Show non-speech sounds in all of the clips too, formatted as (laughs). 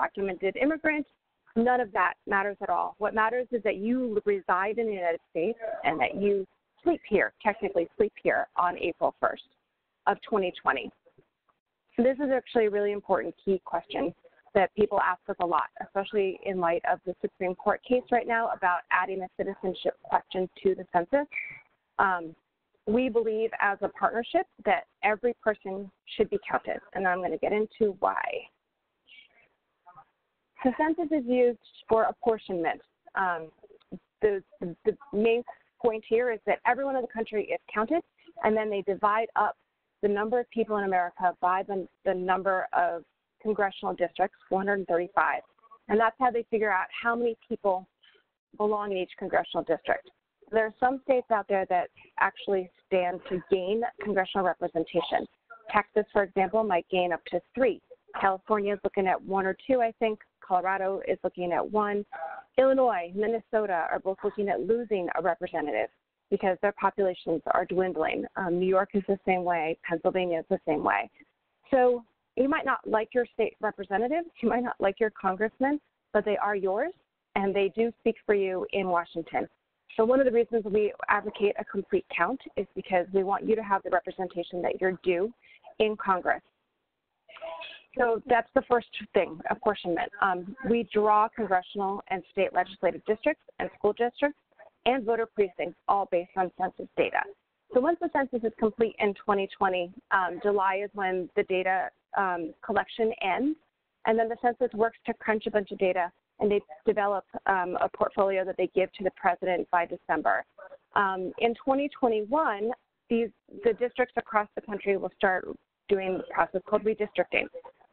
undocumented immigrant, none of that matters at all. What matters is that you reside in the United States and that you sleep here, technically sleep here on April 1st of 2020. So This is actually a really important key question that people ask us a lot, especially in light of the Supreme Court case right now about adding a citizenship question to the census. Um, we believe as a partnership that every person should be counted, and I'm going to get into why. The census is used for apportionment. Um, the, the main point here is that everyone in the country is counted, and then they divide up the number of people in America by the, the number of congressional districts, 135. And that's how they figure out how many people belong in each congressional district. There are some states out there that actually stand to gain congressional representation. Texas, for example, might gain up to three. California is looking at one or two, I think. Colorado is looking at one. Illinois, Minnesota are both looking at losing a representative because their populations are dwindling. Um, New York is the same way. Pennsylvania is the same way. So you might not like your state representatives, you might not like your congressman, but they are yours and they do speak for you in Washington. So one of the reasons we advocate a complete count is because we want you to have the representation that you're due in Congress. So that's the first thing, apportionment. Um, we draw congressional and state legislative districts and school districts and voter precincts all based on census data. So once the census is complete in 2020, um, July is when the data um, collection ends, and then the census works to crunch a bunch of data and they develop um, a portfolio that they give to the president by December. Um, in 2021, these the districts across the country will start doing a process called redistricting,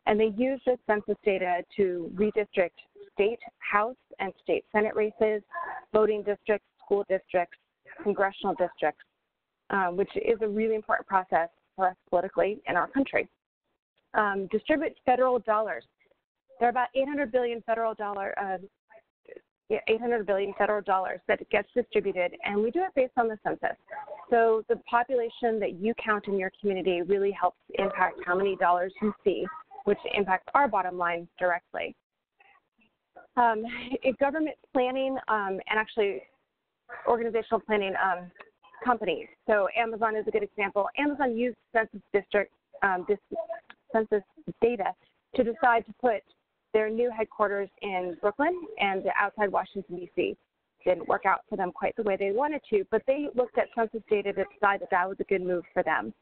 and they use this census data to redistrict state house and state senate races, voting districts, school districts, congressional districts, uh, which is a really important process for us politically in our country. Um, distribute federal dollars. There are about 800 billion federal dollar, uh, 800 billion federal dollars that gets distributed, and we do it based on the census. So the population that you count in your community really helps impact how many dollars you see, which impacts our bottom line directly. Um, government planning um, and actually organizational planning um, companies. So Amazon is a good example. Amazon used census district um, this census data to decide to put their new headquarters in Brooklyn and outside Washington D.C. Didn't work out for them quite the way they wanted to, but they looked at census data to decide that that was a good move for them.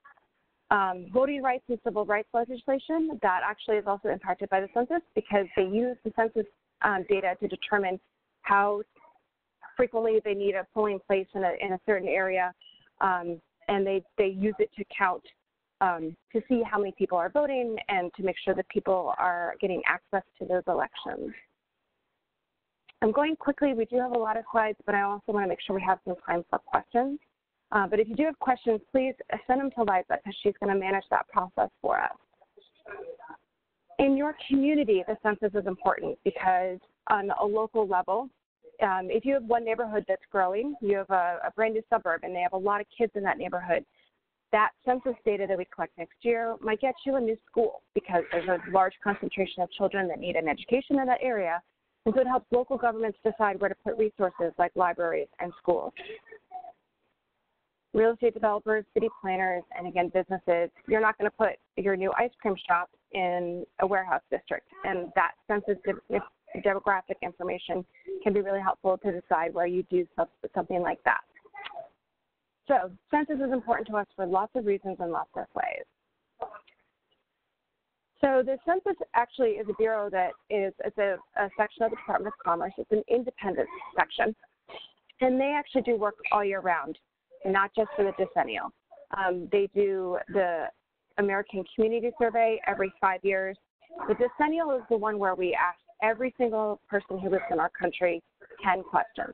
Um, voting rights and civil rights legislation that actually is also impacted by the census because they use the census um, data to determine how frequently they need a polling place in a, in a certain area, um, and they, they use it to count um, to see how many people are voting and to make sure that people are getting access to those elections. I'm going quickly. We do have a lot of slides, but I also want to make sure we have some time for questions. Uh, but if you do have questions, please send them to Liza because she's going to manage that process for us. In your community, the census is important because on a local level, um, if you have one neighborhood that's growing, you have a, a brand new suburb and they have a lot of kids in that neighborhood, that census data that we collect next year might get you a new school because there's a large concentration of children that need an education in that area. And so it helps local governments decide where to put resources like libraries and schools. Real estate developers, city planners, and again, businesses, you're not going to put your new ice cream shop in a warehouse district. And that census demographic information can be really helpful to decide where you do something like that. So census is important to us for lots of reasons and lots of ways. So the census actually is a bureau that is it's a, a section of the Department of Commerce. It's an independent section, and they actually do work all year round, not just for the decennial. Um, they do the American Community Survey every five years. The decennial is the one where we ask every single person who lives in our country 10 questions.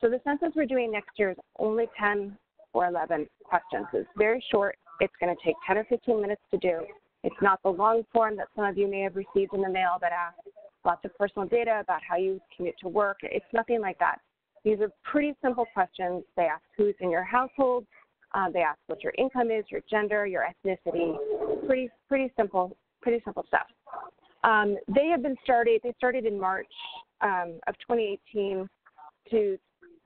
So the census we're doing next year is only 10 or 11 questions. It's very short. It's going to take 10 or 15 minutes to do. It's not the long form that some of you may have received in the mail that asks lots of personal data about how you commute to work. It's nothing like that. These are pretty simple questions. They ask who's in your household. Uh, they ask what your income is, your gender, your ethnicity. Pretty, pretty simple, pretty simple stuff. Um, they have been started, they started in March um, of 2018 to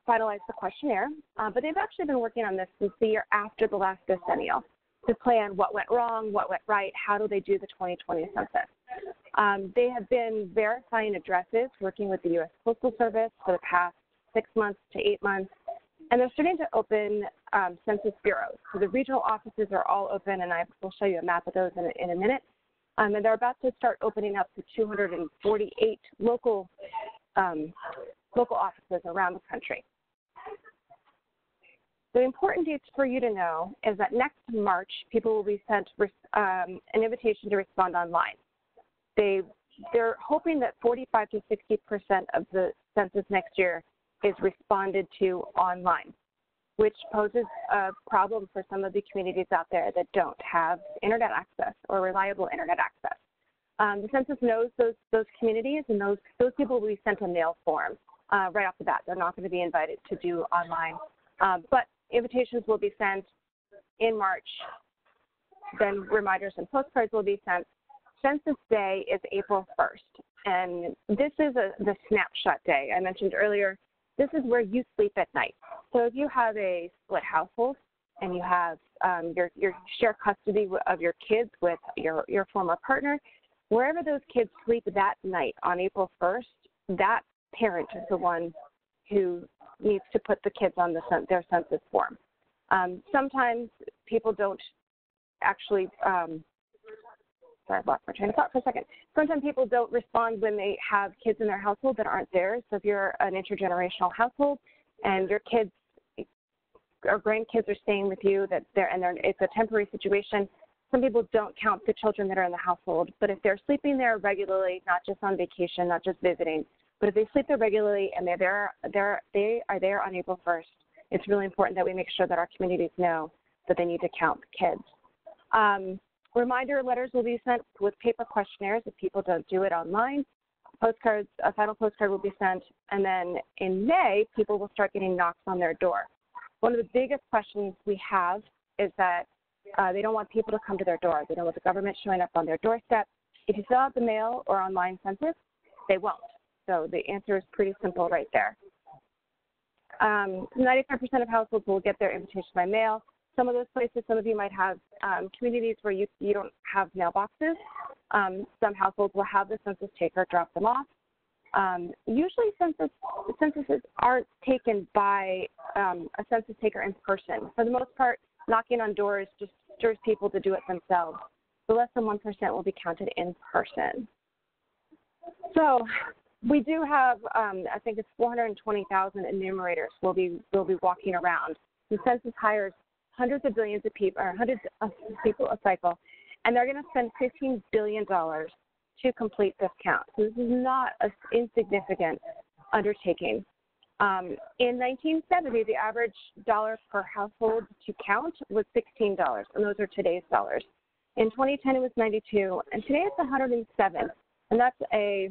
finalize the questionnaire, uh, but they've actually been working on this since the year after the last decennial to plan what went wrong, what went right, how do they do the 2020 census. Um, they have been verifying addresses, working with the U.S. Postal Service for the past six months to eight months, and they're starting to open um, census bureaus. So the regional offices are all open, and I will show you a map of those in a, in a minute. Um, and they're about to start opening up to 248 local um, local offices around the country. The important dates for you to know is that next March, people will be sent um, an invitation to respond online. They, they're hoping that 45 to 60 percent of the census next year is responded to online, which poses a problem for some of the communities out there that don't have internet access or reliable internet access. Um, the census knows those those communities, and those those people will be sent a mail form uh, right off the bat. They're not going to be invited to do online, um, but invitations will be sent in March. Then reminders and postcards will be sent. Census Day is April 1st, and this is a, the snapshot day I mentioned earlier. This is where you sleep at night. So if you have a split household and you have um, your, your share custody of your kids with your, your former partner, wherever those kids sleep that night on April 1st, that parent is the one who needs to put the kids on the, their census form. Um, sometimes people don't actually, um, sorry, I lost my train of thought for a second. Sometimes people don't respond when they have kids in their household that aren't theirs. So if you're an intergenerational household and your kids or grandkids are staying with you, that they're and they're, it's a temporary situation. Some people don't count the children that are in the household, but if they're sleeping there regularly, not just on vacation, not just visiting, but if they sleep there regularly and they're there, they're, they are there on April 1st, it's really important that we make sure that our communities know that they need to count kids. Um, reminder letters will be sent with paper questionnaires if people don't do it online. Postcards, a final postcard will be sent, and then in May, people will start getting knocks on their door. One of the biggest questions we have is that uh, they don't want people to come to their door. They don't want the government showing up on their doorstep. If you fill out the mail or online census, they won't. So the answer is pretty simple right there. Um, 95% of households will get their invitation by mail. Some of those places, some of you might have um, communities where you, you don't have mailboxes. Um, some households will have the census taker drop them off. Um, usually, census censuses aren't taken by um, a census taker in person. For the most part, knocking on doors just stirs people to do it themselves. So less than 1% will be counted in person. So we do have, um, I think it's 420,000 enumerators will be will be walking around. The census hires hundreds of billions of people, or hundreds of people a cycle, and they're going to spend 15 billion dollars to complete this count. So this is not an insignificant undertaking. Um, in 1970, the average dollar per household to count was $16, and those are today's dollars. In 2010, it was 92, and today it's 107, and that's a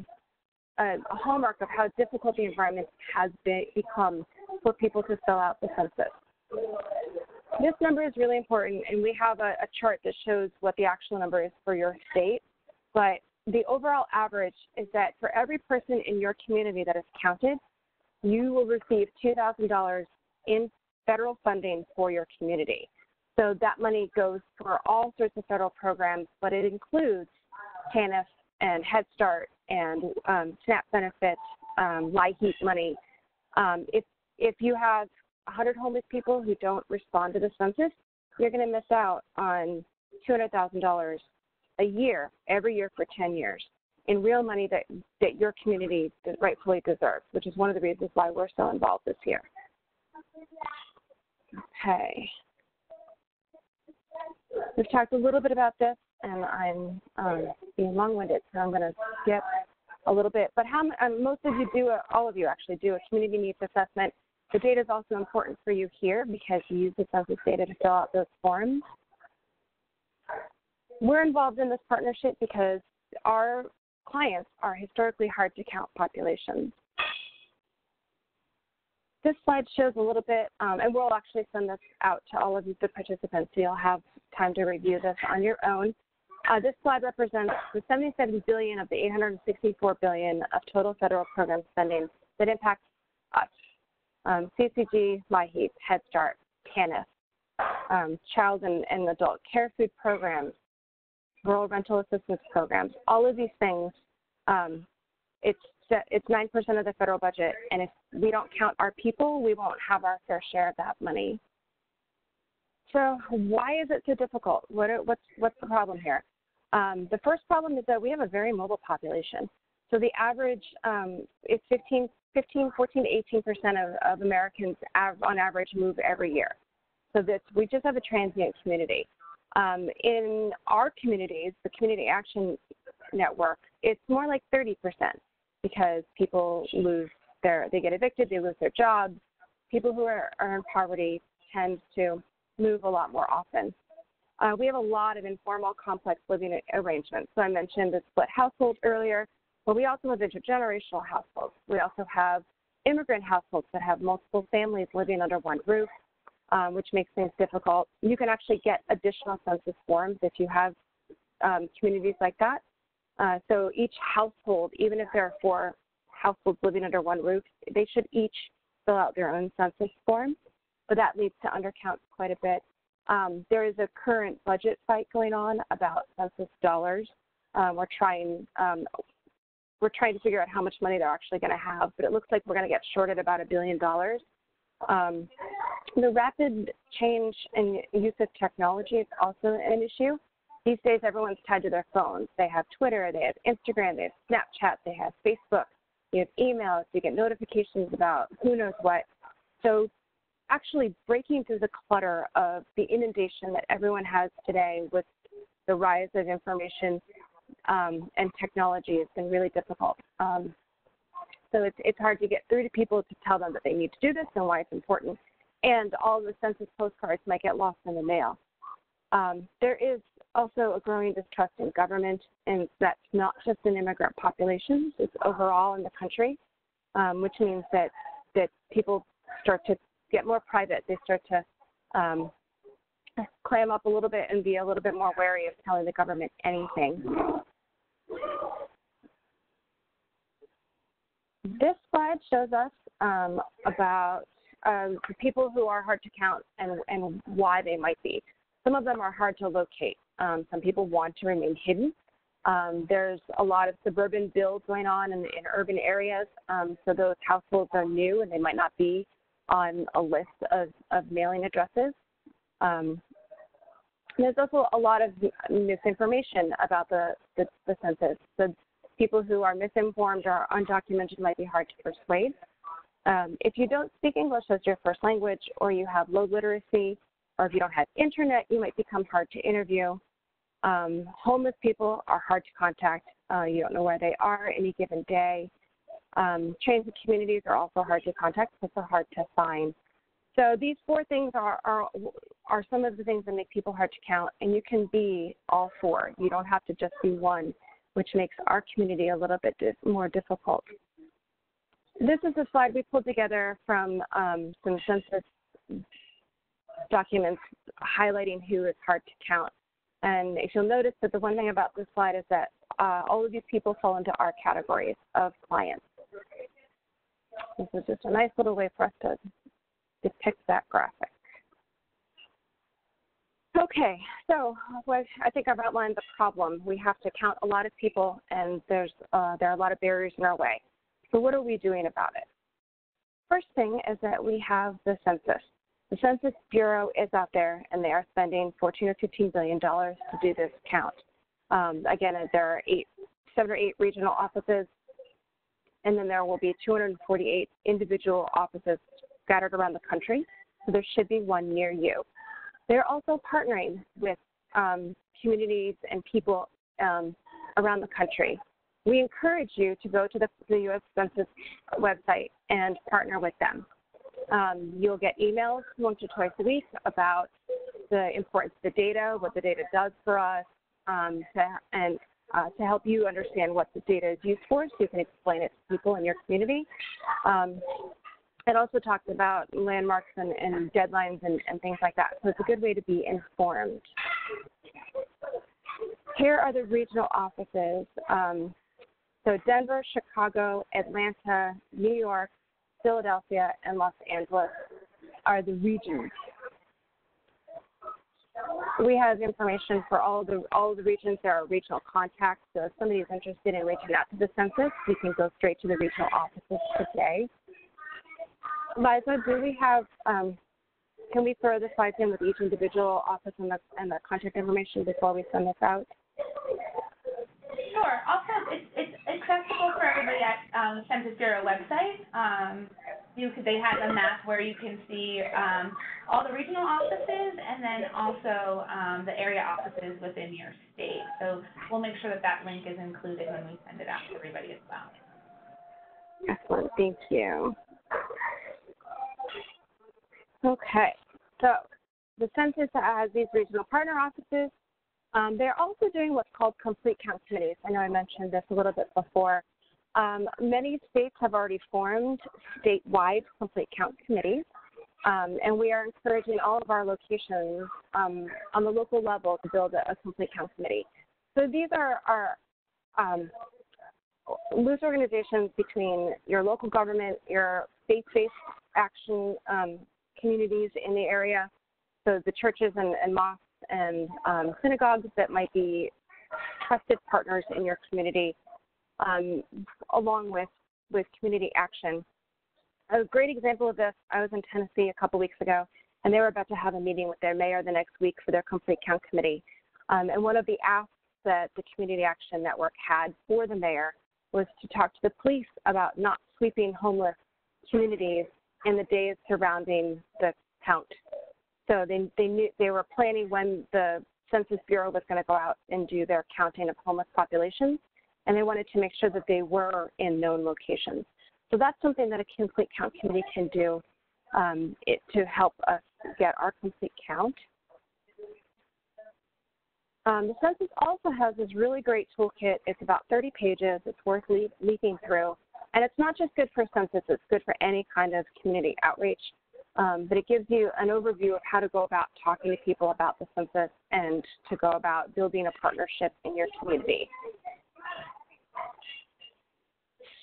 a, a hallmark of how difficult the environment has been, become for people to fill out the census. This number is really important, and we have a, a chart that shows what the actual number is for your state. But the overall average is that for every person in your community that is counted, you will receive $2,000 in federal funding for your community. So that money goes for all sorts of federal programs, but it includes TANF and Head Start and um, SNAP benefits, um, LIHEAP money. Um, if if you have 100 homeless people who don't respond to the census, you're going to miss out on $200,000 a year, every year for 10 years, in real money that, that your community rightfully deserves, which is one of the reasons why we're so involved this year. Okay. We've talked a little bit about this and I'm um, being long-winded, so I'm going to skip a little bit. But how um, most of you do, all of you actually do a community needs assessment. The data is also important for you here because you use the census data to fill out those forms. We're involved in this partnership because our clients are historically hard to count populations. This slide shows a little bit, um, and we'll actually send this out to all of you, the participants, so you'll have time to review this on your own. Uh, this slide represents the 77 billion of the 864 billion of total federal program spending that impacts us. Um, CCG, LIHEAP, Head Start, TANF, um, child and, and adult care food programs, rural rental assistance programs, all of these things, um, it's it's 9% of the federal budget, and if we don't count our people, we won't have our fair share of that money. So why is it so difficult? What are, what's, what's the problem here? Um, the first problem is that we have a very mobile population. So the average um, is 15, 15, 14 to 18 percent of, of Americans av- on average move every year. So that we just have a transient community. Um, in our communities, the Community Action Network, it's more like 30 percent because people lose their, they get evicted, they lose their jobs. People who are, are in poverty tend to move a lot more often. Uh, we have a lot of informal complex living arrangements. So I mentioned the split household earlier, but we also have intergenerational households. We also have immigrant households that have multiple families living under one roof, um, which makes things difficult. You can actually get additional census forms if you have um, communities like that. Uh, so each household, even if there are four households living under one roof, they should each fill out their own census form. But that leads to undercounts quite a bit. Um, there is a current budget fight going on about census dollars. Um, we're trying um, we're trying to figure out how much money they're actually going to have, but it looks like we're going to get shorted about a billion dollars. Um, the rapid change in use of technology is also an issue. These days, everyone's tied to their phones. They have Twitter, they have Instagram, they have Snapchat, they have Facebook, you have emails, you get notifications about who knows what. So actually breaking through the clutter of the inundation that everyone has today with the rise of information um, and technology has been really difficult. Um, so it's, it's hard to get through to people to tell them that they need to do this and why it's important. And all the census postcards might get lost in the mail. Um, there is also a growing distrust in government, and that's not just in immigrant populations, it's overall in the country, um, which means that, that people start to get more private, they start to um, clam up a little bit and be a little bit more wary of telling the government anything. This slide shows us um, about um, people who are hard to count and, and why they might be. Some of them are hard to locate. Um, some people want to remain hidden. Um, there's a lot of suburban build going on in, in urban areas, um, so those households are new and they might not be on a list of, of mailing addresses. Um, there's also a lot of misinformation about the, the, the, census. So people who are misinformed or undocumented might be hard to persuade. Um, if you don't speak English as your first language or you have low literacy or if you don't have internet, you might become hard to interview. Um, homeless people are hard to contact. Uh, you don't know where they are any given day. Um, transit communities are also hard to contact because they're hard to find. So these four things are, are are some of the things that make people hard to count, and you can be all four. You don't have to just be one, which makes our community a little bit more difficult. This is a slide we pulled together from um, some census documents highlighting who is hard to count. And if you'll notice that the one thing about this slide is that uh, all of these people fall into our categories of clients. This is just a nice little way for us to depict that graphic. Okay, so what, I think I've outlined the problem. We have to count a lot of people, and there's uh, there are a lot of barriers in our way. So what are we doing about it? First thing is that we have the census. The Census Bureau is out there, and they are spending 14 or 15 billion dollars to do this count. Um, again, there are eight, seven or eight regional offices and then there will be 248 individual offices scattered around the country. So there should be one near you. They're also partnering with um, communities and people um, around the country. We encourage you to go to the, the U.S. Census website and partner with them. Um, you'll get emails once or twice a week about the importance of the data, what the data does for us, um, to, and uh, to help you understand what the data is used for so you can explain it to people in your community. Um, it also talks about landmarks and, and deadlines and, and, things like that. So it's a good way to be informed. here are the regional offices. Um, so Denver, Chicago, Atlanta, New York, Philadelphia, and Los Angeles are the regions. We have information for all the all the regions. There are regional contacts. So if somebody is interested in reaching out to the census, you can go straight to the regional offices today. Liza, do we have? Um, can we throw the slides in with each individual office and the and the contact information before we send this out? Sure. Also, it's, it's accessible for everybody at um, the Census Bureau website. Um, you could, they have a map where you can see um, all the regional offices and then also um, the area offices within your state. So we'll make sure that that link is included when we send it out to everybody as well. Excellent. Thank you. Okay. So the census has these regional partner offices. Um, they're also doing what's called complete count committees. I know I mentioned this a little bit before. Um, many states have already formed statewide complete count committees, um, and we are encouraging all of our locations um, on the local level to build a, a, complete count committee. So these are, are um, loose organizations between your local government, your faith-based action um, communities in the area, so the churches and, and mosques and um, synagogues that might be trusted partners in your community, um, along with, with community action. A great example of this, I was in Tennessee a couple weeks ago, and they were about to have a meeting with their mayor the next week for their complete count committee. Um, and one of the asks that the Community Action Network had for the mayor was to talk to the police about not sweeping homeless communities in the days surrounding the count so they they knew they were planning when the Census Bureau was going to go out and do their counting of homeless populations, and they wanted to make sure that they were in known locations. So that's something that a complete count committee can do um, it, to help us get our complete count. Um, the census also has this really great toolkit. It's about 30 pages. It's worth le through. And it's not just good for census, it's good for any kind of community outreach. Um, but it gives you an overview of how to go about talking to people about the census and to go about building a partnership in your community.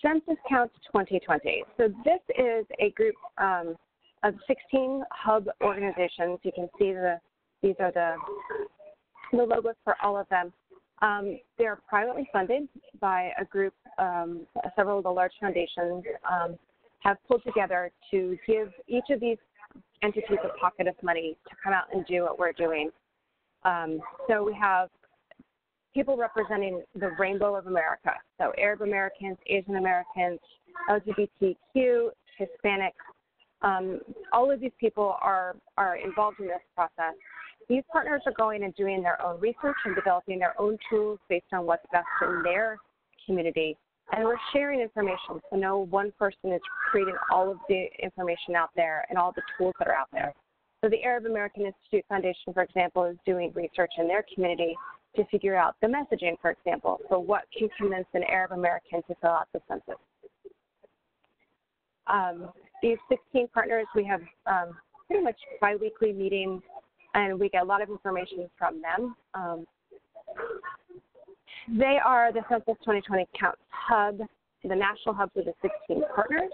Census Counts 2020. So this is a group um, of 16 hub organizations. You can see the these are the the logos for all of them. Um, they're privately funded by a group, um, several of the large foundations um, have pulled together to give each of these entities a pocket of money to come out and do what we're doing. Um, so we have people representing the rainbow of America. So Arab Americans, Asian Americans, LGBTQ, Hispanic, um, all of these people are, are involved in this process. These partners are going and doing their own research and developing their own tools based on what's best in their community and we're sharing information. So no one person is creating all of the information out there and all the tools that are out there. So the Arab American Institute Foundation, for example, is doing research in their community to figure out the messaging, for example. So what can convince an Arab American to fill out the census? Um, these 16 partners, we have um, pretty much biweekly meetings, and we get a lot of information from them. Um, they are the Census 2020 Counts Hub. The national hubs are the 16 partners.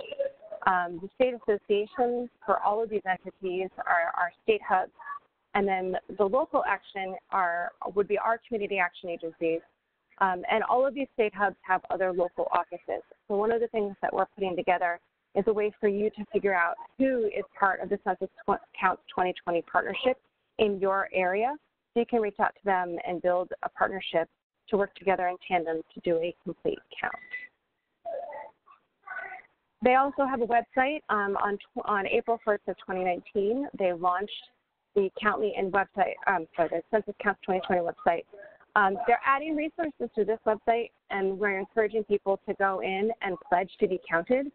Um, the state associations for all of these entities are our state hubs, and then the local action are would be our community action agencies. Um, and all of these state hubs have other local offices. So one of the things that we're putting together is a way for you to figure out who is part of the Census Counts 2020 partnership in your area. So you can reach out to them and build a partnership to work together in tandem to do a complete count. They also have a website. Um, on, on April 1st of 2019, they launched the Countly and website, um, sorry, the Census Counts 2020 website. Um, they're adding resources to this website, and we're encouraging people to go in and pledge to be counted.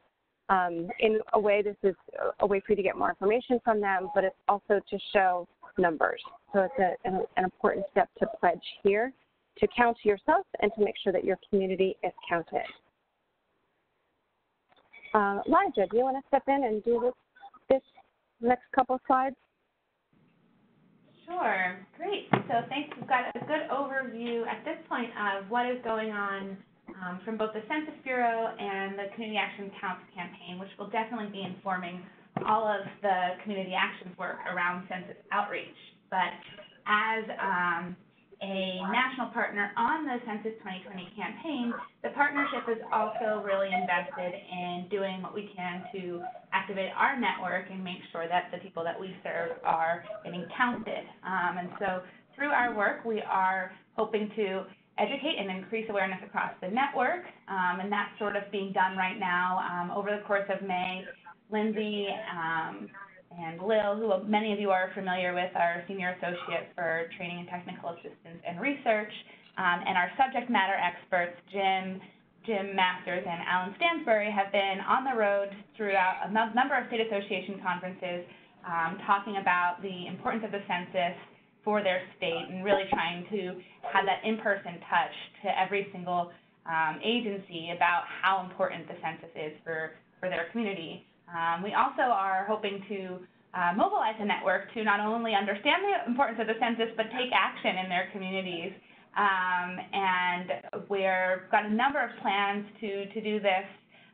Um, in a way, this is a way for you to get more information from them, but it's also to show numbers. So it's a, an, an important step to pledge here to count yourself and to make sure that your community is counted. Uh, Liza, do you want to step in and do this, this next couple slides? Sure, great. So thanks. We've got a good overview at this point of what is going on um, from both the Census Bureau and the Community Action Counts campaign, which will definitely be informing all of the community actions work around census outreach. But as um, a national partner on the Census 2020 campaign, the partnership is also really invested in doing what we can to activate our network and make sure that the people that we serve are getting counted. Um, and so through our work, we are hoping to educate and increase awareness across the network, um, and that's sort of being done right now. Um, over the course of May, Lindsay um, and Lil, who many of you are familiar with, our Senior Associate for Training and Technical Assistance and Research, um, and our subject matter experts, Jim, Jim Masters and Alan Stansbury, have been on the road throughout a number of state association conferences um, talking about the importance of the census for their state and really trying to have that in-person touch to every single um, agency about how important the census is for, for their community. Um, we also are hoping to uh, mobilize the network to not only understand the importance of the census, but take action in their communities. Um, and we've got a number of plans to, to do this.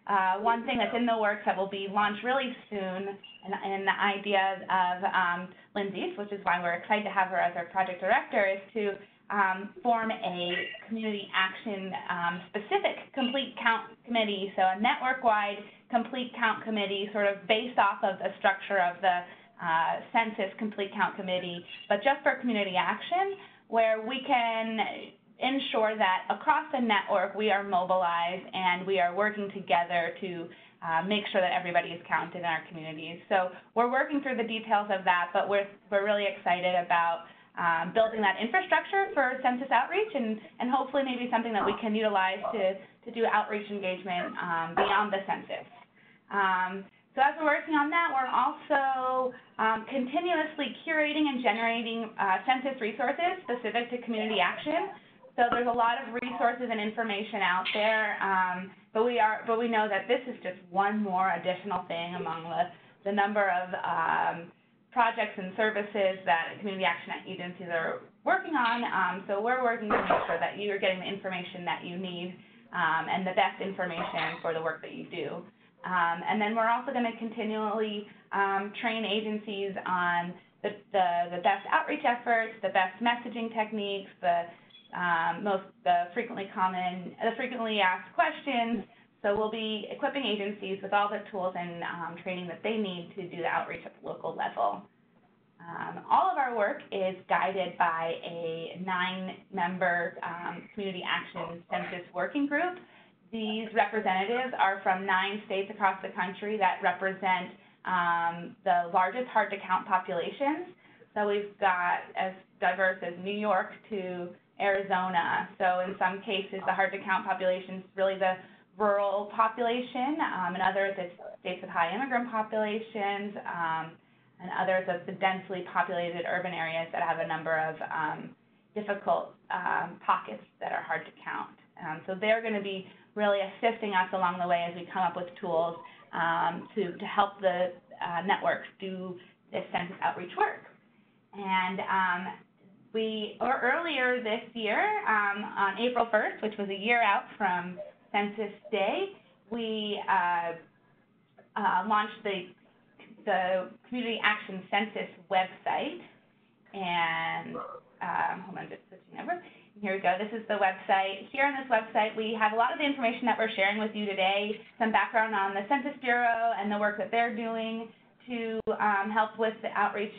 Uh, one thing that's in the works that will be launched really soon, and, and the idea of um, which is why we're excited to have her as our project director, is to um, form a community action um, specific complete count committee, so a network-wide complete count committee sort of based off of the structure of the uh, census complete count committee, but just for community action, where we can ensure that across the network we are mobilized and we are working together to uh, make sure that everybody is counted in our communities. So we're working through the details of that, but we're, we're really excited about building that infrastructure for census outreach and, and hopefully maybe something that we can utilize to, to do outreach engagement um, beyond the census. Um, so as we're working on that, we're also um, continuously curating and generating uh, census resources specific to community action. So there's a lot of resources and information out there, um, but we are, but we know that this is just one more additional thing among the, the number of um, projects and services that community action agencies are working on. Um, so we're working to make sure that you're getting the information that you need um, and the best information for the work that you do. Um, and then we're also going to continually um, train agencies on the, the, the, best outreach efforts, the best messaging techniques, the um, most the frequently common, the frequently asked questions, so we'll be equipping agencies with all the tools and um, training that they need to do the outreach at the local level. Um, all of our work is guided by a nine-member um, community action census working group. These representatives are from nine states across the country that represent um, the largest hard-to-count populations. So we've got as diverse as New York to Arizona. So in some cases, the hard-to-count population is really the rural population. Um, in others, it's states with high immigrant populations, um, and others of the densely populated urban areas that have a number of um, difficult um, pockets that are hard to count. Um, so they're going to be really assisting us along the way as we come up with tools um, to, to help the uh, networks do this census outreach work. And we, or earlier this year, on April 1st, which was a year out from Census Day, we uh, uh, launched the, the Community Action Census website. And um, hold on, just switching over. Here we go. This is the website. Here on this website, we have a lot of the information that we're sharing with you today, some background on the Census Bureau and the work that they're doing to um, help with the outreach,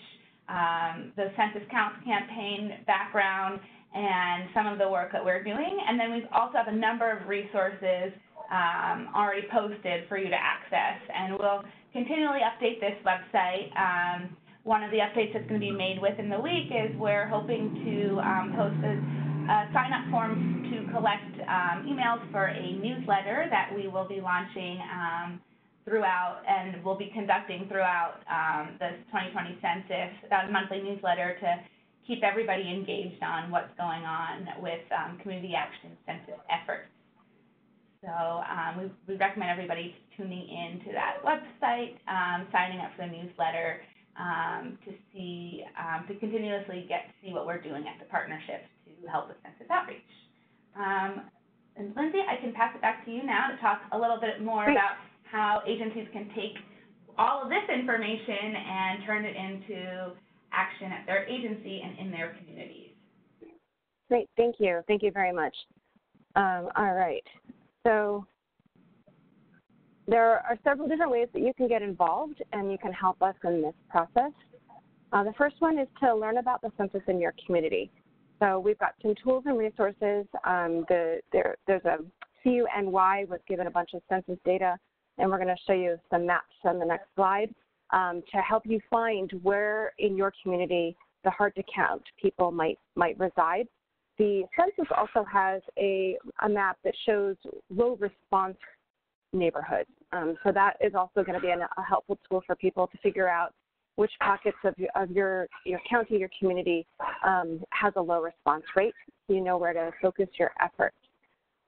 um, the Census Counts campaign background, and some of the work that we're doing. And then we also have a number of resources um, already posted for you to access. And we'll continually update this website. Um, one of the updates that's going to be made within the week is we're hoping to um, post a, a sign-up form to collect um, emails for a newsletter that we will be launching um, throughout and we'll be conducting throughout um, the 2020 census, about a monthly newsletter to keep everybody engaged on what's going on with um, community action census efforts. So um, we, we, recommend everybody tuning in to that website, um, signing up for the newsletter, um, to see, um, to continuously get to see what we're doing at the partnership to help with census outreach. Um, and Lindsay, I can pass it back to you now to talk a little bit more Great. about how agencies can take all of this information and turn it into action at their agency and in their communities. Great, thank you. Thank you very much. Um, all right. So there are several different ways that you can get involved and you can help us in this process. Uh, the first one is to learn about the census in your community. So we've got some tools and resources. Um, the, there, there's a CUNY was given a bunch of census data, and we're going to show you some maps on the next slide um, to help you find where in your community the hard to count people might might reside. The census also has a, a map that shows low response neighborhoods. Um, so that is also going to be an, a helpful tool for people to figure out which pockets of, your- of your, your county, your community um, has a low response rate. So you know where to focus your efforts.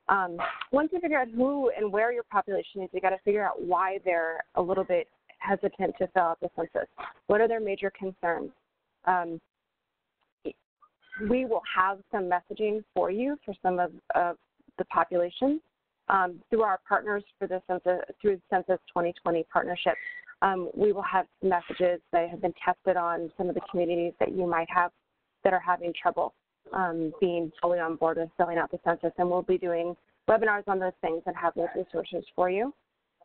Um, once you figure out who and where your population is, you got to figure out why they're a little bit hesitant to fill out the census. What are their major concerns? Um, we will have some messaging for you for some of, of the population um, through our partners for the census through the Census 2020 partnership. Um, we will have messages that have been tested on some of the communities that you might have that are having trouble um, being fully on board with filling out the census, and we'll be doing webinars on those things and have those resources for you.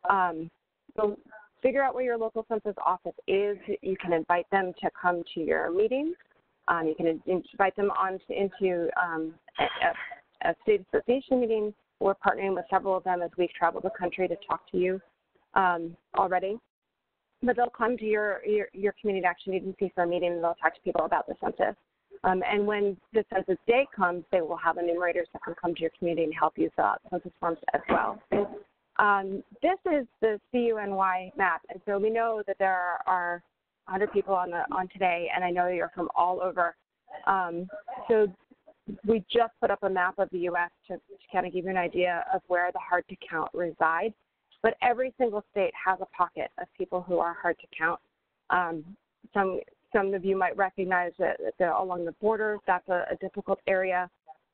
Um, so figure out where your local census office is. You can invite them to come to your meetings. Um, you can invite them on to, into um, a, a, state association meeting. We're partnering with several of them as we travel the country to talk to you um, already. But they'll come to your, your, your community action agency for a meeting and they'll talk to people about the census. Um, and when the census day comes, they will have enumerators that can come to your community and help you fill out census forms as well. Um, this is the CUNY map, and so we know that there are 100 people on the on today, and I know you're from all over. Um, so we just put up a map of the U.S. to, to kind of give you an idea of where the hard to count reside. But every single state has a pocket of people who are hard to count. Um, some some of you might recognize that, that along the border, that's a, a difficult area.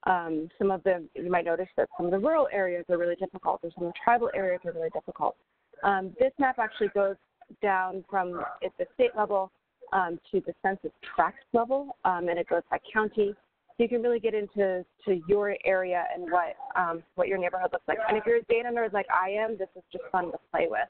Um, some of the you might notice that some of the rural areas are really difficult, or some of the tribal areas are really difficult. Um, this map actually goes down from at the state level um, to the census tract level, um, and it goes by county. So you can really get into to your area and what um, what your neighborhood looks like. And if you're a data nerd like I am, this is just fun to play with.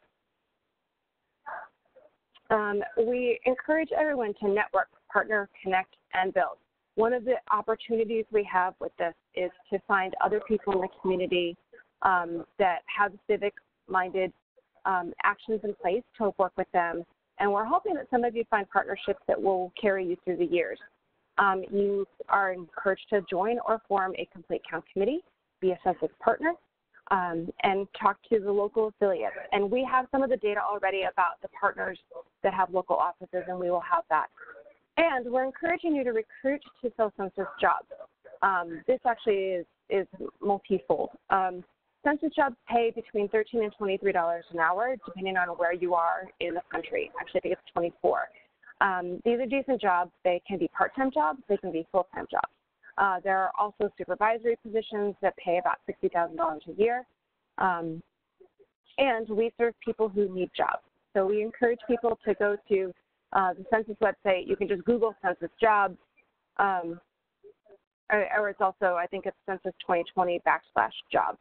Um, we encourage everyone to network, partner, connect, and build. One of the opportunities we have with this is to find other people in the community um, that have civic-minded um, actions in place to work with them. And we're hoping that some of you find partnerships that will carry you through the years. Um, you are encouraged to join or form a complete count committee, be a census partner, um, and talk to the local affiliates. And we have some of the data already about the partners that have local offices, and we will have that. And we're encouraging you to recruit to fill census jobs. Um, this actually is, is multifold. Um, census jobs pay between 13 and $23 an hour, depending on where you are in the country. Actually, I think it's 24. Um, these are decent jobs. They can be part-time jobs. They can be full-time jobs. Uh, there are also supervisory positions that pay about $60,000 a year. Um, and we serve people who need jobs. So we encourage people to go to uh, the census website. You can just Google census jobs. Um, or, or, it's also, I think it's census 2020 backslash jobs.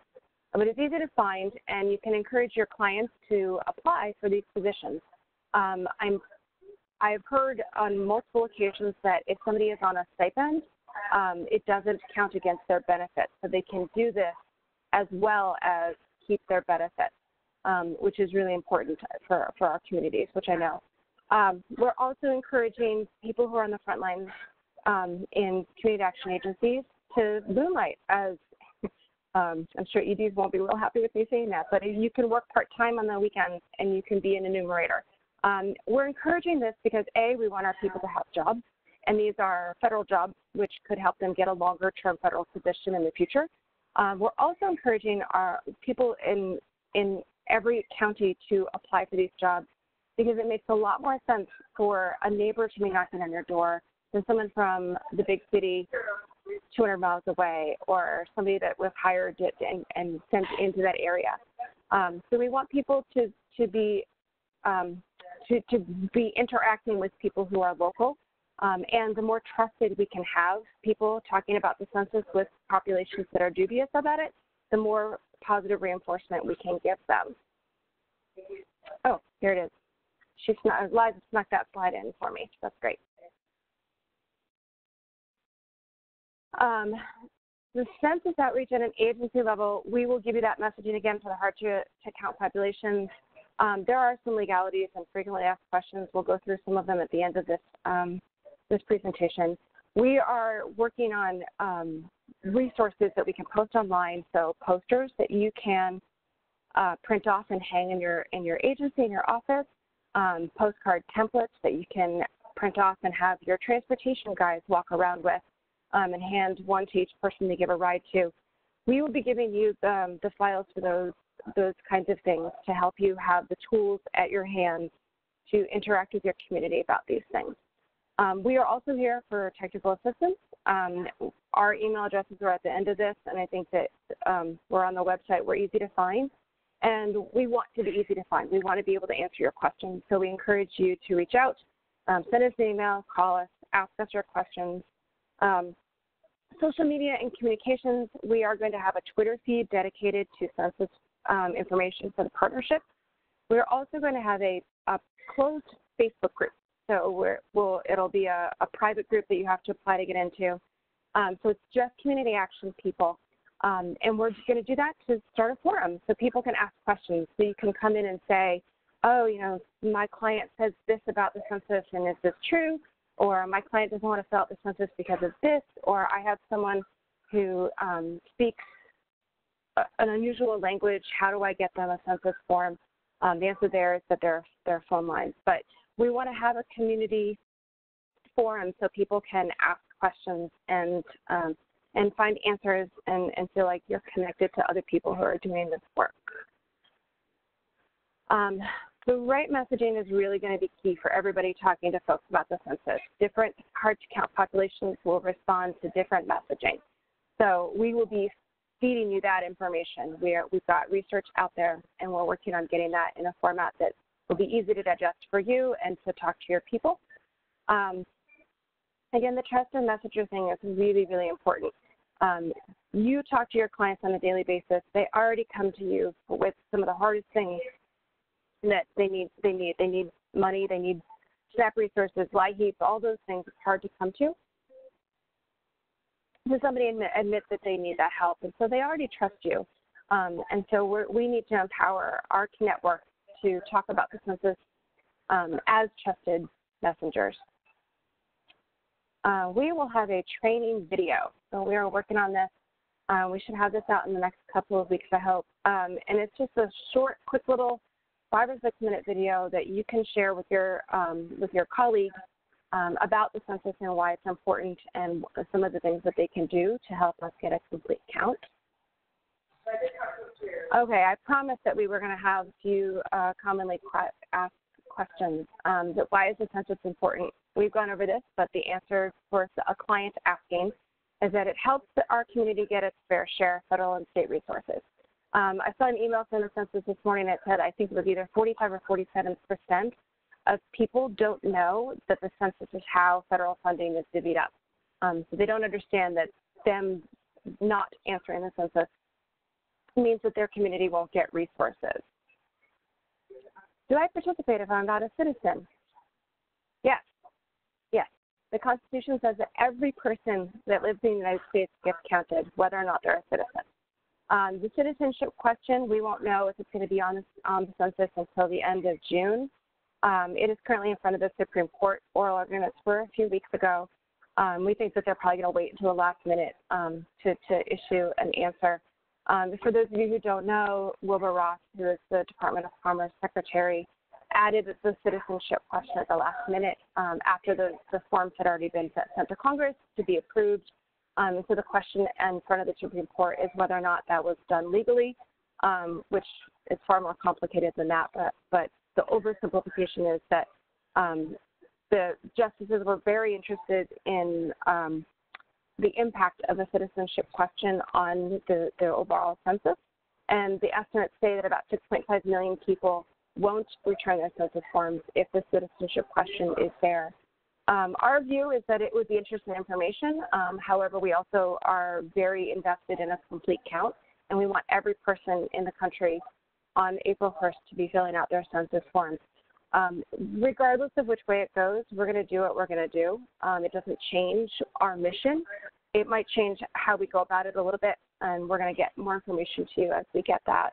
But it's easy to find, and you can encourage your clients to apply for these positions. Um, I'm, I've heard on multiple occasions that if somebody is on a stipend, um, it doesn't count against their benefits. So they can do this as well as keep their benefits, um, which is really important for, for our communities, which I know. Um, we're also encouraging people who are on the front lines um, in community action agencies to moonlight as (laughs) um, I'm sure EDs won't be real happy with me saying that, but you can work part time on the weekends and you can be an enumerator. Um, we're encouraging this because A, we want our people to have jobs, and these are federal jobs which could help them get a longer term federal position in the future. Um, we're also encouraging our people in in every county to apply for these jobs because it makes a lot more sense for a neighbor to be knocking on your door than someone from the big city 200 miles away or somebody that was hired and, and sent into that area. Um, so we want people to, to be um, to, to be interacting with people who are local. Um, and the more trusted we can have people talking about the census with populations that are dubious about it, the more positive reinforcement we can give them. Oh, here it is. She snuck, Liza snuck that slide in for me. That's great. Um, the census outreach at an agency level, we will give you that messaging again for the hard to, to count populations. Um, there are some legalities and frequently asked questions. We'll go through some of them at the end of this, um, this presentation. We are working on um, resources that we can post online, so posters that you can uh, print off and hang in your in your agency in your office, um, postcard templates that you can print off and have your transportation guys walk around with um, and hand one to each person they give a ride to. We will be giving you um, the files for those those kinds of things to help you have the tools at your hands to interact with your community about these things. Um, we are also here for technical assistance. Um, our email addresses are at the end of this, and I think that um, we're on the website. We're easy to find, and we want to be easy to find. We want to be able to answer your questions, so we encourage you to reach out, um, send us an email, call us, ask us your questions. Um, social media and communications, we are going to have a Twitter feed dedicated to census um, information for the partnership. We're also going to have a, a closed Facebook group. So we're, we'll, it'll be a, a, private group that you have to apply to get into. Um, so it's just community action people. Um, and we're going to do that to start a forum so people can ask questions. So you can come in and say, oh, you know, my client says this about the census and is this true? or my client doesn't want to fill out the census because of this, or I have someone who um, speaks an unusual language. How do I get them a census form? Um, the answer there is that there, are phone lines. But we want to have a community forum so people can ask questions and um, and find answers and, and feel like you're connected to other people who are doing this work. Um, the right messaging is really going to be key for everybody talking to folks about the census. Different hard to count populations will respond to different messaging. So we will be feeding you that information. We're, we've got research out there and we're working on getting that in a format that will be easy to digest for you and to talk to your people. Um, again, the trust and messenger thing is really, really important. Um, you talk to your clients on a daily basis. They already come to you with some of the hardest things that they need they need they need money, they need SNAP resources, LIHEAP, all those things it's hard to come to. So somebody admit, admit that they need that help, and so they already trust you. Um, and so we we need to empower our network to talk about the census um, as trusted messengers. Uh, we will have a training video. So we are working on this. Uh, we should have this out in the next couple of weeks, I hope. Um, and it's just a short, quick little five or six minute video that you can share with your um, with your colleagues um, about the census and why it's important and some of the things that they can do to help us get a complete count. Okay, I promised that we were going to have a few uh, commonly asked questions. Um, that why is the census important? We've gone over this, but the answer for a client asking is that it helps our community get its fair share of federal and state resources. Um, I saw an email from the census this morning that said I think it was either 45 or 47 percent of people don't know that the census is how federal funding is divvied up. Um, so they don't understand that them not answering the census means that their community won't get resources. Do I participate if I'm not a citizen? Yes. The Constitution says that every person that lives in the United States gets counted, whether or not they're a citizen. Um, the citizenship question, we won't know if it's going to be on the, on the census until the end of June. Um, it is currently in front of the Supreme Court. Oral arguments were a few weeks ago. Um, we think that they're probably going to wait until the last minute um, to, to issue an answer. Um, for those of you who don't know, Wilbur Ross, who is the Department of Commerce Secretary, added the citizenship question at the last minute um, after the, the forms had already been sent to Congress to be approved. Um, so the question in front of the Supreme Court is whether or not that was done legally, um, which is far more complicated than that. But, but the oversimplification is that um, the justices were very interested in um, the impact of a citizenship question on the, the overall census. And the estimates say that about 6.5 million people won't return their census forms if the citizenship question is there. Um, our view is that it would be interesting information. Um, however, we also are very invested in a complete count, and we want every person in the country on April 1st to be filling out their census forms. Um, regardless of which way it goes, we're going to do what we're going to do. Um, it doesn't change our mission. It might change how we go about it a little bit, and we're going to get more information to you as we get that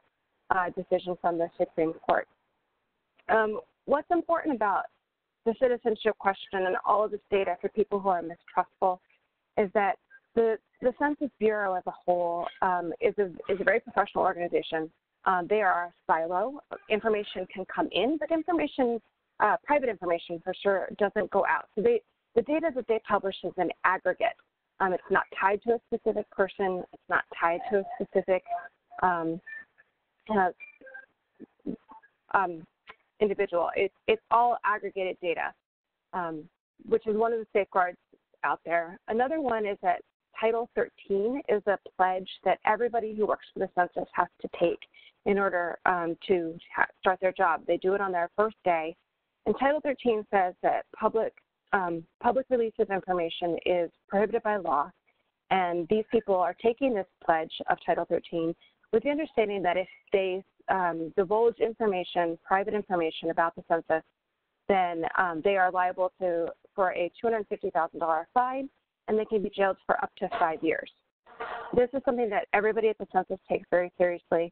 uh, decision from the Supreme Court. Um, what's important about the citizenship question and all of this data for people who are mistrustful is that the, the Census Bureau as a whole um, is, a, is a very professional organization. Um, they are a silo. Information can come in, but information, uh, private information for sure, doesn't go out. So they, the data that they publish is an aggregate. Um, it's not tied to a specific person. It's not tied to a specific um, uh, um, individual. It's it's all aggregated data, um, which is one of the safeguards out there. Another one is that Title 13 is a pledge that everybody who works for the census has to take in order um, to ha- start their job. They do it on their first day, and Title 13 says that public um, public release of information is prohibited by law, and these people are taking this pledge of Title 13 with the understanding that if they um, divulge information, private information about the census, then um, they are liable to for a $250,000 fine, and they can be jailed for up to five years. This is something that everybody at the census takes very seriously.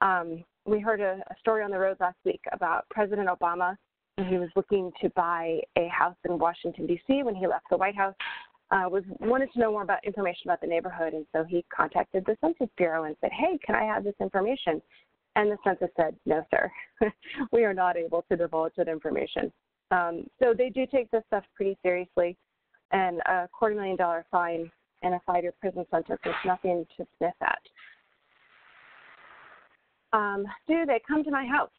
Um, we heard a, a, story on the road last week about President Obama. He was looking to buy a house in Washington D.C. when he left the White House. Uh, was wanted to know more about information about the neighborhood, and so he contacted the Census Bureau and said, "Hey, can I have this information?" And the census said, no, sir, (laughs) we are not able to divulge that information. Um, so they do take this stuff pretty seriously, and a quarter million dollar fine and a five year prison sentence is nothing to sniff at. Um, do they come to my house?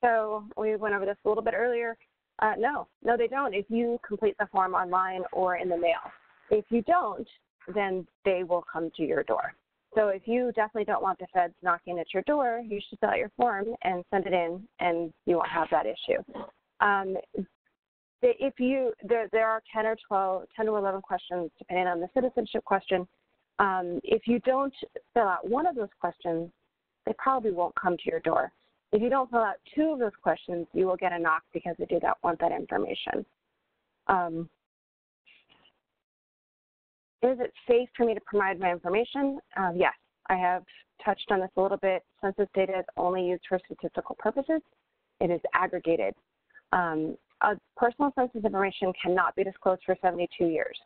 So we went over this a little bit earlier. Uh, no, no, they don't. If you complete the form online or in the mail, if you don't, then they will come to your door. So if you definitely don't want the feds knocking at your door, you should fill out your form and send it in, and you won't have that issue. Um, if you there there are 10 or 12, 10 to 11 questions depending on the citizenship question. Um, if you don't fill out one of those questions, they probably won't come to your door. If you don't fill out two of those questions, you will get a knock because they do not want that information. Um, is it safe for me to provide my information? Um, yes, I have touched on this a little bit. Census data is only used for statistical purposes. It is aggregated. Um, personal census information cannot be disclosed for 72 years.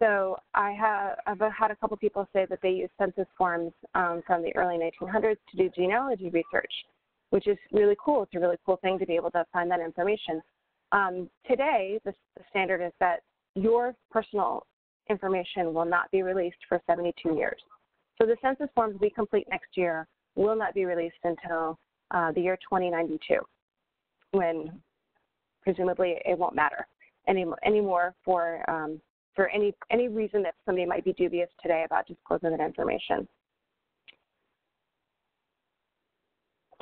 So I have I've had a couple people say that they use census forms um, from the early 1900s to do genealogy research, which is really cool. It's a really cool thing to be able to find that information. Um, today, the, the standard is that your personal information will not be released for 72 years. So the census forms we complete next year will not be released until uh, the year 2092, when presumably it won't matter any, anymore for um, for any any reason that somebody might be dubious today about disclosing that information.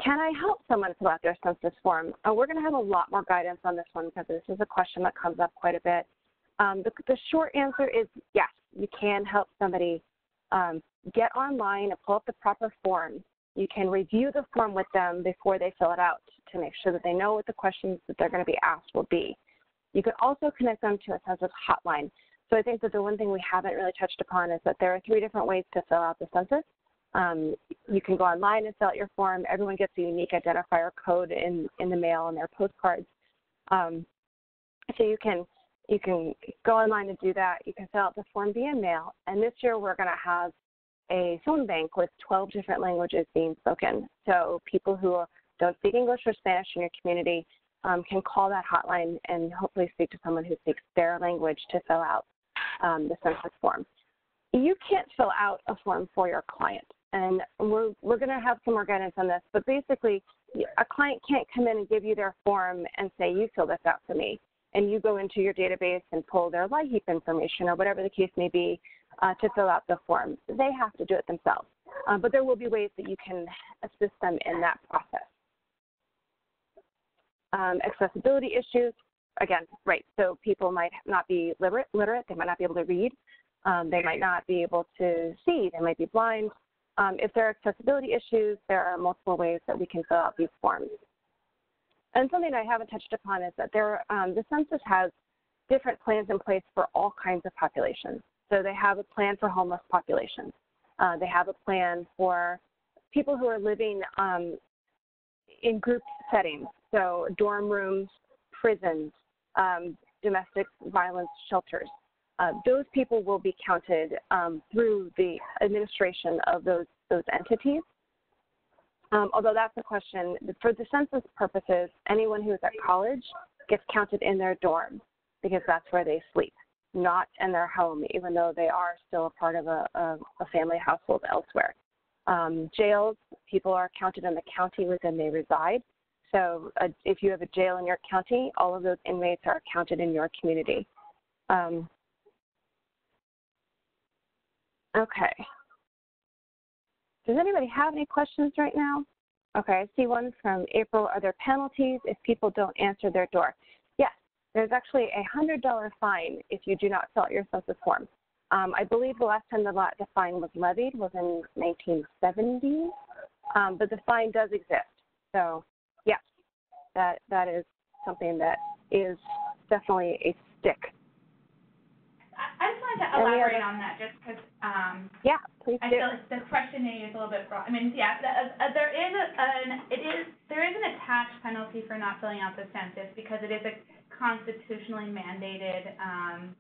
Can I help someone fill out their census form? Uh, we're going to have a lot more guidance on this one because this is a question that comes up quite a bit. Um, the, the, short answer is yes, you can help somebody um, get online and pull up the proper form. You can review the form with them before they fill it out to make sure that they know what the questions that they're going to be asked will be. You can also connect them to a census hotline. So I think that the one thing we haven't really touched upon is that there are three different ways to fill out the census. Um, you can go online and fill out your form. Everyone gets a unique identifier code in, in the mail and their postcards. Um, so you can you can go online and do that. You can fill out the form via mail. And this year we're going to have a phone bank with 12 different languages being spoken. So people who don't speak English or Spanish in your community um, can call that hotline and hopefully speak to someone who speaks their language to fill out um, the census form. You can't fill out a form for your client. and we're, we're going to have some more guidance on this, but basically, a client can't come in and give you their form and say, you fill this out for me. And you go into your database and pull their LIHEAP information or whatever the case may be uh, to fill out the form. They have to do it themselves. Uh, but there will be ways that you can assist them in that process. Um, accessibility issues, again, right, so people might not be literate, literate, they might not be able to read, um, they might not be able to see, they might be blind. Um, if there are accessibility issues, there are multiple ways that we can fill out these forms. And something I haven't touched upon is that there, um, the census has different plans in place for all kinds of populations. So they have a plan for homeless populations. Uh, they have a plan for people who are living um, in group settings, so dorm rooms, prisons, um, domestic violence shelters. Uh, those people will be counted um, through the administration of those, those entities. Um, although that's a question, for the census purposes, anyone who's at college gets counted in their dorm because that's where they sleep, not in their home, even though they are still a part of a, a, a family household elsewhere. Um, jails, people are counted in the county within they reside. So uh, if you have a jail in your county, all of those inmates are counted in your community. Um, Okay. Does anybody have any questions right now? Okay, I see one from April. Are there penalties if people don't answer their door? Yes, there's actually a $100 fine if you do not fill out your census form. Um, I believe the last time the, lot the fine was levied was in 1970, um, but the fine does exist. So, yes, that, that is something that is definitely a stick I just wanted to elaborate on that, just because, um, Yeah, please I do. feel like the question maybe is a little bit broad. I mean, yeah, the, uh, there is a, an, it is, there is an attached penalty for not filling out the census because it is a constitutionally mandated, um,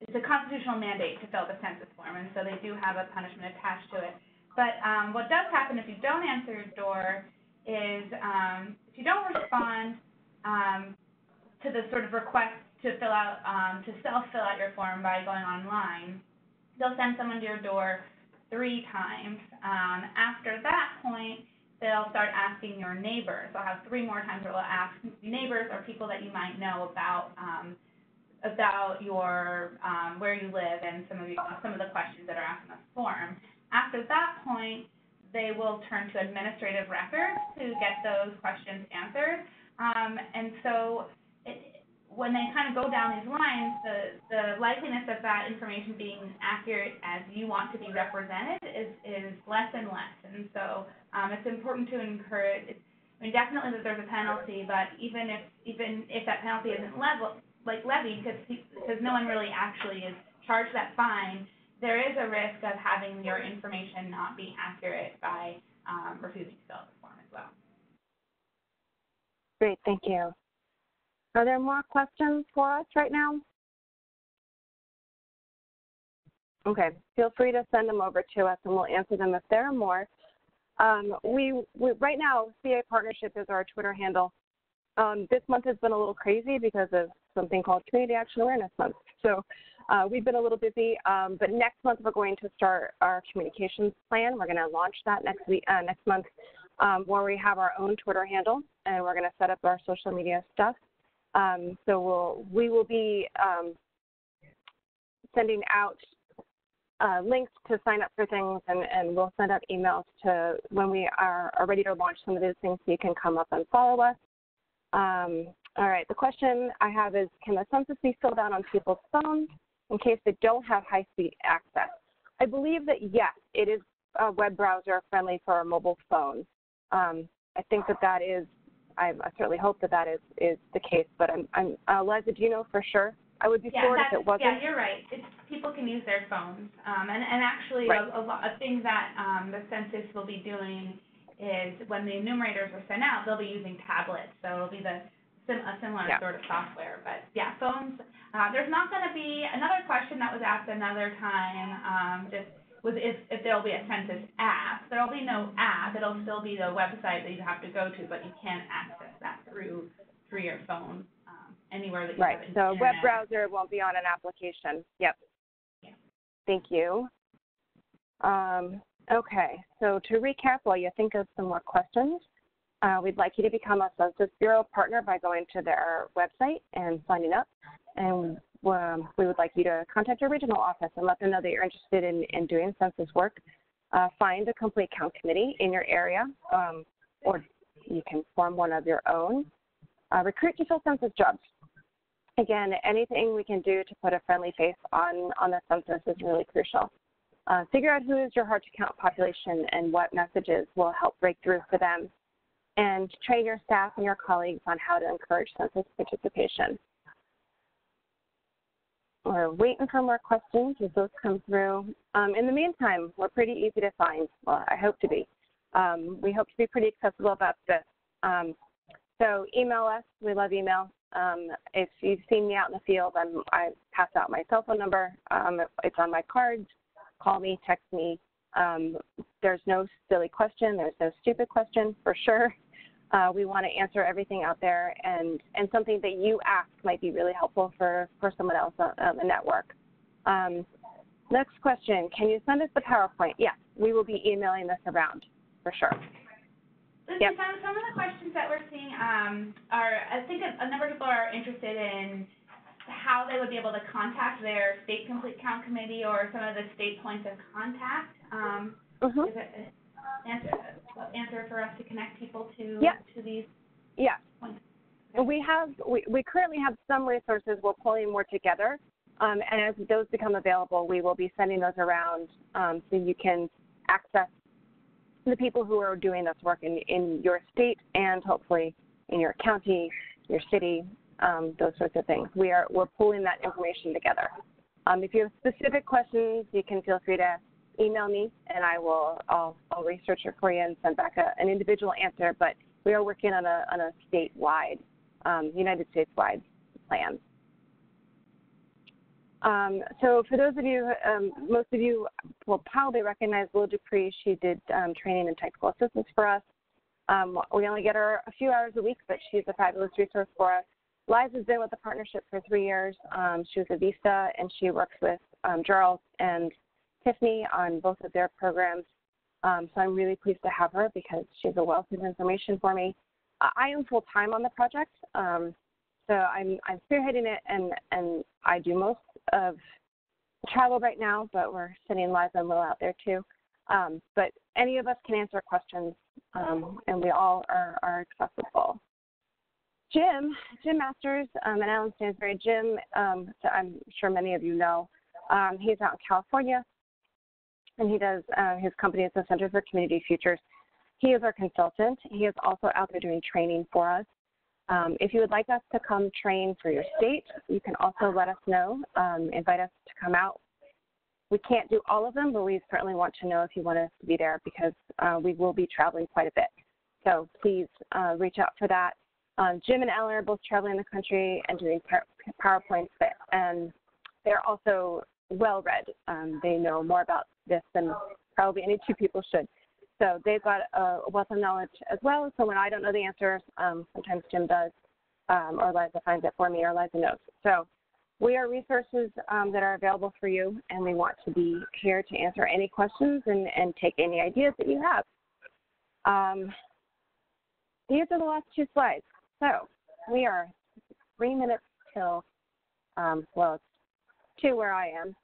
it's a constitutional mandate to fill the census form, and so they do have a punishment attached to it. But, um, what does happen if you don't answer your door is, um, if you don't respond, um, to the sort of request to fill out, um, to self-fill out your form by going online, they'll send someone to your door three times. Um, after that point, they'll start asking your neighbors. They'll have three more times where they'll ask neighbors or people that you might know about um, about your um, where you live and some of some of the questions that are asked in the form. After that point, they will turn to administrative records to get those questions answered. Um, and so when they kind of go down these lines, the, the likeliness of that information being accurate as you want to be represented is, is less and less. And so um, it's important to encourage, I mean, definitely that there's a penalty, but even if, even if that penalty isn't level, like levied, because, because no one really actually is charged that fine, there is a risk of having your information not be accurate by um, refusing to fill out the form as well. Great, thank you. Are there more questions for us right now? Okay, feel free to send them over to us and we'll answer them if there are more. Um, we, we, right now, CA Partnership is our Twitter handle. Um, this month has been a little crazy because of something called Community Action Awareness Month. So uh, we've been a little busy, um, but next month we're going to start our communications plan. We're going to launch that next week, uh, next month, um, where we have our own Twitter handle and we're going to set up our social media stuff. Um, so we'll, we will be um, sending out uh, links to sign up for things, and, and, we'll send out emails to when we are, are, ready to launch some of those things so you can come up and follow us. Um, all right, the question I have is, can the census be filled out on people's phones in case they don't have high-speed access? I believe that yes, it is a web browser friendly for a mobile phone. Um, I think that that is I, I certainly hope that that is, is the case. But I'm, I'm uh, Liza, do you know for sure? I would be yeah, floored if it wasn't. Yeah, you're right. It's, people can use their phones. Um, and, and actually, right. a, a, lot of things that um, the census will be doing is when the enumerators are sent out, they'll be using tablets. So it'll be the sim, a similar yeah. sort of software. But yeah, phones. Uh, there's not going to be another question that was asked another time. Um, just was if, if there'll be a census app. There'll be no app. It'll still be the website that you have to go to, but you can access that through through your phone um, anywhere that you right. have so web browser won't be on an application. Yep. Yeah. Thank you. Um, Okay, so to recap, while you think of some more questions, uh, we'd like you to become a Census Bureau partner by going to their website and signing up. And um, we would like you to contact your regional office and let them know that you're interested in, in doing census work. Uh, find a complete count committee in your area, um, or you can form one of your own. Uh, recruit to fill census jobs. Again, anything we can do to put a friendly face on, on the census is really crucial. Uh, figure out who is your hard to count population and what messages will help break through for them. And train your staff and your colleagues on how to encourage census participation. We're waiting for more questions as those come through. Um, in the meantime, we're pretty easy to find. Well, I hope to be. Um, we hope to be pretty accessible about this. Um, so email us. We love email. Um, if you've seen me out in the field, I'm, I pass out my cell phone number. Um, it's on my cards. Call me, text me. Um, there's no silly question. There's no stupid question for sure. Uh, we want to answer everything out there, and, and something that you ask might be really helpful for, for someone else on, on the network. Um, next question, can you send us the PowerPoint? Yes, we will be emailing this around for sure. Lucy, Yep. some, some of the questions that we're seeing um, are, I think a, a number of people are interested in how they would be able to contact their state complete count committee or some of the state points of contact. Um, is it an answer, answer for us to connect people to, Yeah. to these Yeah. points? We have we, we currently have some resources. We're pulling more together, um, and as those become available, we will be sending those around um, so you can access the people who are doing this work in, in your state and hopefully in your county, your city, um, those sorts of things. We are we're pulling that information together. Um, if you have specific questions, you can feel free to email me, and I will I'll, I'll research it for you and send back a, an individual answer. But we are working on a on a statewide, um, United States wide plan. Um, so for those of you, um, most of you will probably recognize Lil Dupree. She did um, training and technical assistance for us. Um, we only get her a few hours a week, but she's a fabulous resource for us. Liza's been with the partnership for three years. Um, she was a Vista, and she works with Charles and Tiffany on both of their programs. Um, so I'm really pleased to have her because she's a wealth of information for me. Uh, I am full time on the project, um, so I'm I'm spearheading it, and and I do most of the travel right now, but we're sending and Lil out there too. Um, but any of us can answer questions, um, and we all are, are accessible. Jim, Jim Masters um, and Alan Stansberry. Jim, um, so I'm sure many of you know, um, he's out in California, and he does uh, his company is the Center for Community Futures. He is our consultant. He is also out there doing training for us. Um, if you would like us to come train for your state, you can also let us know. Um, invite us to come out. We can't do all of them, but we certainly want to know if you want us to be there because uh, we will be traveling quite a bit. So please uh, reach out for that. Um, Jim and Ellen are both traveling the country and doing PowerPoints, and they're also well read. Um, they know more about this than probably any two people should. So they've got a wealth of knowledge as well. So when I don't know the answers, um, sometimes Jim does, um, or Liza finds it for me, or Liza knows. So we are resources um, that are available for you, and we want to be here to answer any questions and, and take any ideas that you have. Um, these are the last two slides. So we are three minutes till, um, well, it's two where I am.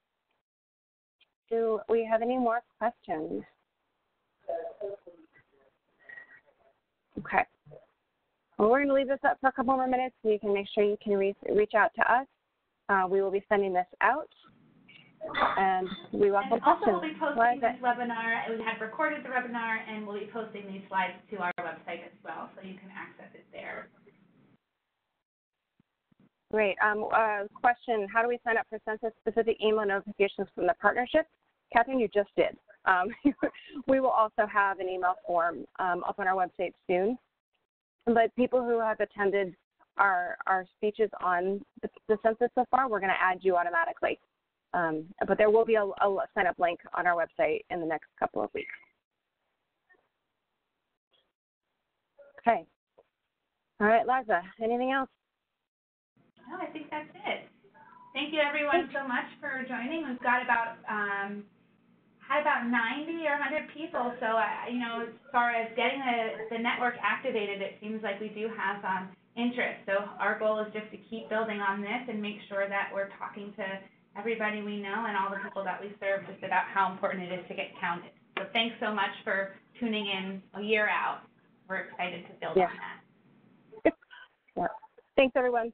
Do we have any more questions? Okay. Well, we're going to leave this up for a couple more minutes so you can make sure you can re- reach out to us. Uh, we will be sending this out, and we welcome And also, questions. we'll be posting this webinar, we had recorded the webinar, and we'll be posting these slides to our website as well, so you can access it there. Great. Um, uh, question, how do we sign up for census-specific email notifications from the partnership? Catherine, you just did. Um, (laughs) we will also have an email form um, up on our website soon. But people who have attended our, our speeches on the, the census so far, we're going to add you automatically. Um, but there will be a, a sign-up link on our website in the next couple of weeks. Okay. All right, Liza, anything else? No, I think that's it. Thank you everyone so much for joining. We've got about, um, had about 90 or 100 people. So, I, you know, as far as getting the, the network activated, it seems like we do have um, interest. So our goal is just to keep building on this and make sure that we're talking to everybody we know and all the people that we serve just about how important it is to get counted. So thanks so much for tuning in a year out. We're excited to build Yeah. on that. Yeah. Thanks, everyone.